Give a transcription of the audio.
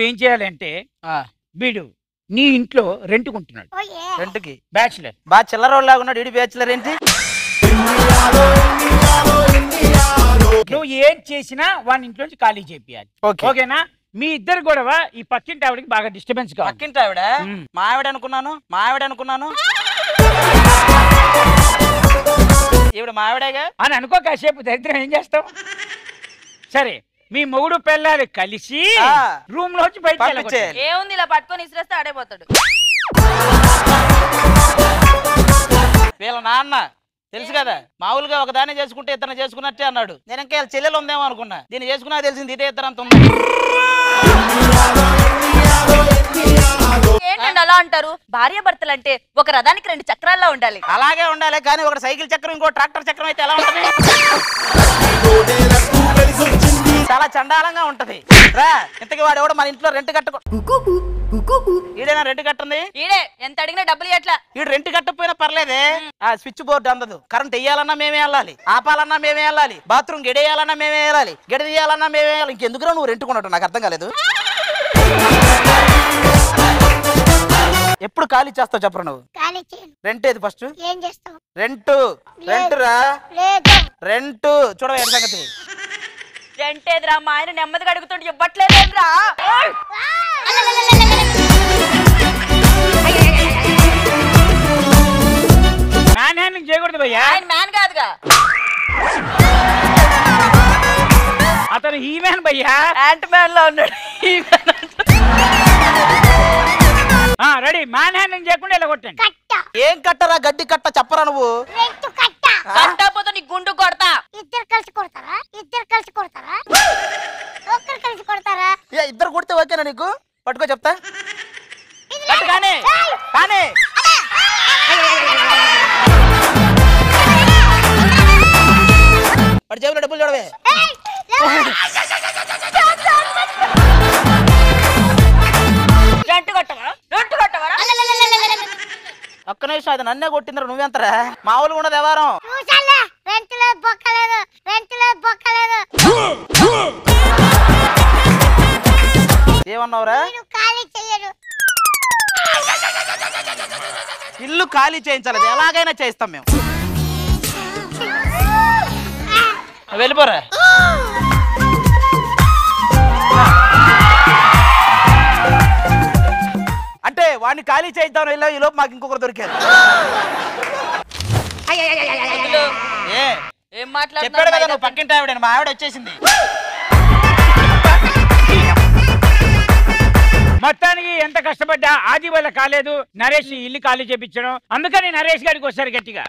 ఏం చేయాలంటే ఆ, వీడు నీ ఇంట్లో రెంట్కుంటున్నాడు. రెంట్కి? బ్యాచులర్. బాగా చిల్లర లాగా ఉన్నాడు బ్యాచులర్ ఏంటి? నువ్వు ఏం చేసినా వాని ఇంట్లో నుంచి ఖాళీ చేపియాలి. ఓకే. ఓకేనా? మీ ఇద్దరు గొడవ ఈ పక్కింటి ఆవిడకి బాగా డిస్టర్బెన్స్ కావాలి. పక్కింటి ఆవిడ. మా ఆవిడ అనుకున్నాను మా ఆవిడ అనుకున్నాను ఈవిడ మా ఆవిడేగా అని అనుకో కాసేపు దరిద్రం ఏం చేస్తావు? సరే మీ మొగుడు పిల్లలు కలిసి. రూమ్ లోంచి బయట. ఏముంది ఇలా పట్టుకొని ఇసిరేస్తే ఆడైపోతాడు వీళ్ళ నాన్న తెలుసు కదా మామూలుగా ఒక దాన్ని చేసుకుంటే ఇతను చేసుకున్నట్టే అన్నాడు. నేను ఇంకా వీళ్ళ చెల్లెలు ఉందేమో అనుకున్నా. దీన్ని చేసుకున్నా తెలిసింది ఇదే ఇతర అంత ఉంది ఏంటండి అలా అంటారు? భార్య భర్తలు అంటే ఒక రథానికి రెండు చక్రాల్లో ఉండాలి. అలాగే ఉండాలి కానీ ఒక సైకిల్ చక్రం ఇంకో ట్రాక్టర్ చక్రం అయితే ఎలా ఉంటది? చాలా చండాలంగా ఉంటది. రా ఇంతకి వాడు ఎవడో మన ఇంట్లో రెంట్ కట్టుకో ఈడేనా రెంట్ కట్టుంది? ఈడే ఎంత అడిగినా డబ్బులు ఇవ్వట్లా ఈడు రెంట్ కట్టకపోయినా పర్లేదే. ఆ స్విచ్ బోర్డు అందదు. కరెంట్ వేయాలన్నా మేమే వెళ్ళాలి ఆపాలన్నా మేమే వెళ్ళాలి బాత్రూమ్ గెడేయాలన్నా మేమే వెళ్ళాలి గెడ తీయాలన్నా మేమే వెళ్ళాలి ఇంకెందుకురా నువ్వు రెంట్ కొన్నట్టు నాకు అర్థం కాలేదు. ఎప్పుడు ఖాళీ చేస్తావు చెప్పరా నువ్వు? రెంట్ ఏది ఫస్ట్ ఏం చేస్తావు? రెంట్ రెంట్ రా? రెంట్ చూడవా సంగతి? రెంటేదిరా మా ఆయన నెమ్మదిగా అడుగుతుంటే ఇవ్వట్లేదేంరా మ్యాన్ హ్యాండింగ్ చేయకూడదు భయ్యా. ఆయన మ్యాన్ కాదుగా. అతను ఈ మ్యాన్ భయ్యా. యాంట్ మ్యాన్లో ఉన్నాడు అంటాడు. రెడీ మ్యాన్ హ్యాండింగ్ చేయకుండా ఇలా కొట్టండి. కట్ట. ఏం కట్టరా? గడ్డి కట్ట చెప్పరా నువ్వు? కట్టకపోతే నీ గుండు కొడతా. ఇద్దరు కలిసి కొడతారా? ఇద్దరు కలిసి కొడతారా? ఒక్కరు కలిసి కొడతారా? ఏ ఇద్దరు కొడితే ఓకేనా నీకు? పట్టుకో చెప్తా. కట్టు కానీ కానీ. వాడి జేబులో డబ్బులు చూడవే. ఒక్క నిమిషం అది నన్నే కొట్టిందిరా నువ్వెంతరా మామూలుగా ఉండదు ఎవరం బొక్కలేదు రెంట్ లేదు బొక్కలేదు. ఏమన్నావురా? నేను ఖాళీ చెయ్యను. ఇల్లు ఖాళీ చేయించాలి అది ఎలాగైనా చేయిస్తాం మేము. వెళ్ళిపోరా. అంటే వాడిని ఖాళీ చేయిద్దాం వెళ్ళా ఈ లోపు మాకు ఇంకొకరు దొరికారు. చెప్పాడు కదా నువ్వు పక్కింటి ఆవిడ మా ఆవిడ వచ్చేసింది. మొత్తానికి ఎంత కష్టపడ్డా ఆది వల్ల కాలేదు నరేష్ ఇల్లు ఖాళీ చేపించడం. అందుకని నరేష్ గారికి వస్తారు గట్టిగా.